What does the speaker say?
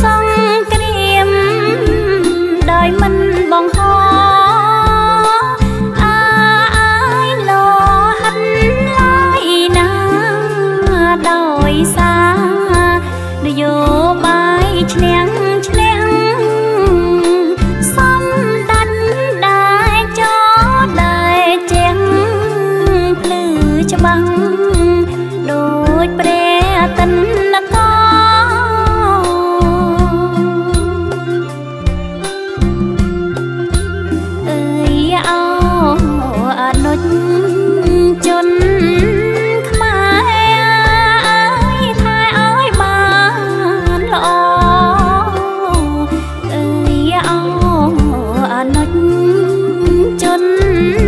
song mm -hmm.